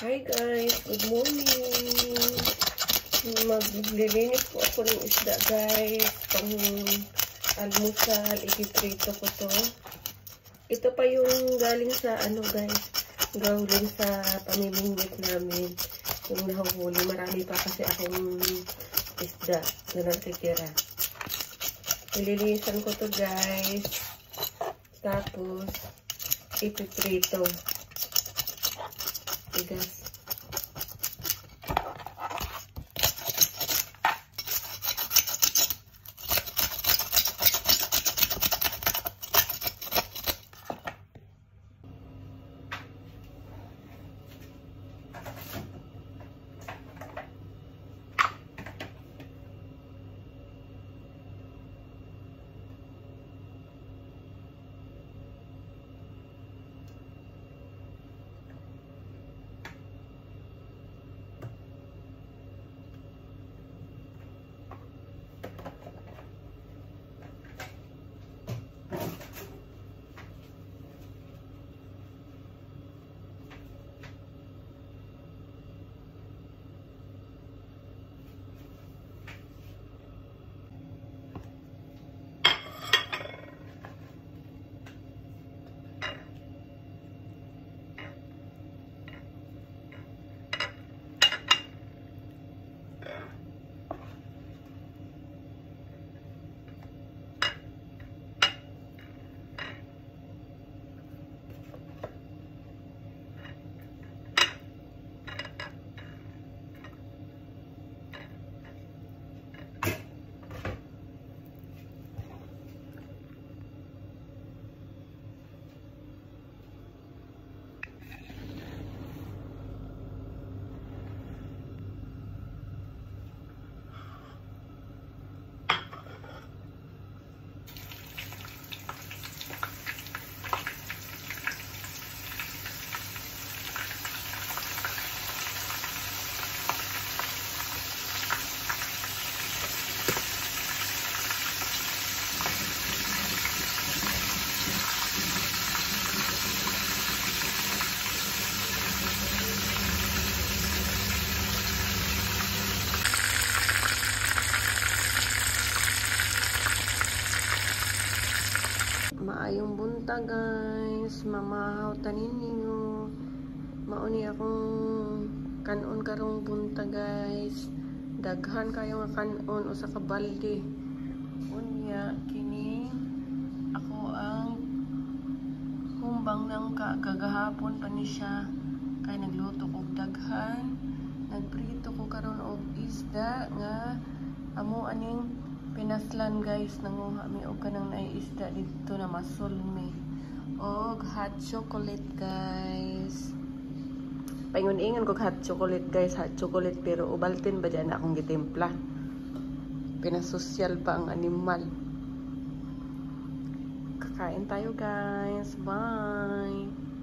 Hi guys, good morning. Maglilinis po ako ng isda guys. Pang almusal, ipiprito ko to. Ito pa yung galing sa ano guys, galing sa pamimingwit namin. Yung nahuhuli, marami pa kasi akong isda na natitira. Nililinisan ko to guys. Tapos, ipiprito. Tigas. Maayong bunta guys. Mamahaw tanin ninyo. Mauni akong kanon karong bunta guys. Daghan kayo nga kanon o sa kabalde. Unya kini ako ang humbang ng kagahapon pa ni siya. Kay nagluto ko daghan. Nagprito ko karon og isda nga amo aning pinaslan guys. Nanguha mi. Og kanang naiisda dito na masulmi og hot chocolate guys. Paingon-ingon kog hot chocolate guys. Hot chocolate pero ubaltin ba dyan akong gitimpla? Pinasosyal pa ang animal. Kakain tayo guys. Bye